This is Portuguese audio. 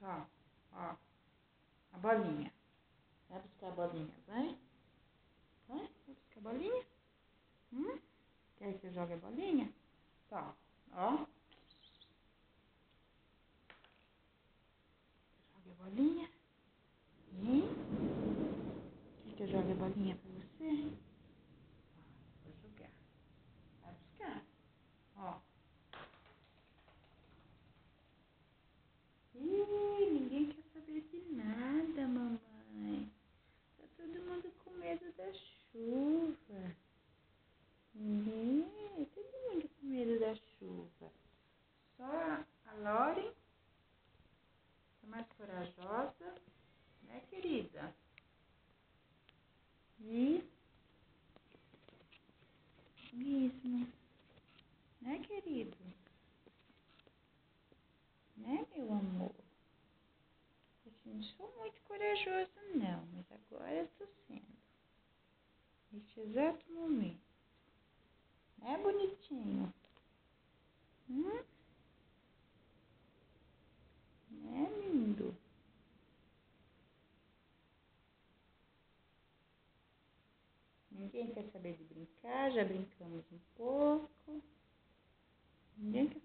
Tá, ó. A bolinha. Vai buscar a bolinha, vai? Vai? Vai buscar a bolinha? Hum? Quer que você jogue a bolinha? Tá, ó. Jogue a bolinha. Hein? Quer que eu jogue a bolinha pra você? Vou jogar. Vai buscar. Ó. Ih, ninguém quer saber de nada, mamãe. Tá todo mundo com medo da chuva. Ih, todo mundo com medo da chuva. Só a Lauren, é mais corajosa, né, querida? E mesmo, né, querido? Né, meu amor? Eu não sou muito corajosa, não, Neste exato momento. Né, bonitinho? Hum? Né, lindo? Ninguém quer saber de brincar, já brincamos um pouco. Ninguém quer